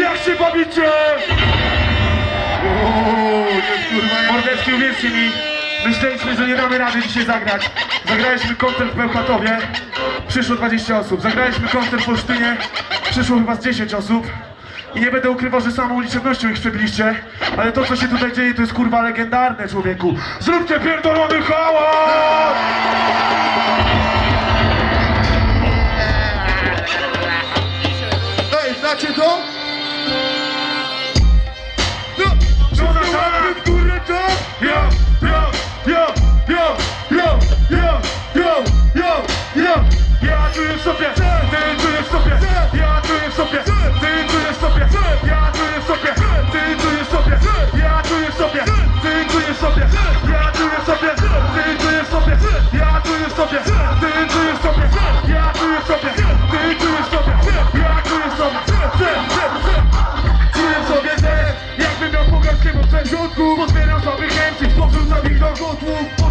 Jak się bawicie? Mordeczki, uwierzcie mi, myśleliśmy, że nie damy rady dzisiaj zagrać. Zagraliśmy koncert w Bełchatowie, przyszło 20 osób. Zagraliśmy koncert w Olsztynie, przyszło chyba z 10 osób. I nie będę ukrywał, że samą liczebnością ich przebiliście, ale to co się tutaj dzieje to jest kurwa legendarne człowieku. Zróbcie pierdolony hałas! Ej, znacie to? Ja czuję w sobie, ty czujesz w sobie, ja czuję w sobie, ty czujesz w sobie, ja czuję w sobie, ty czujesz w sobie, ja czuję w sobie, ty czujesz w sobie, ja czuję w sobie, ty czujesz w sobie, ja czuję w sobie, ty czujesz w sobie, ja czuję w sobie, ty czujesz w sobie, ja w sobie, Czuję jakbym miał po górskiemu przeciątku Pozbieram sobie 关注。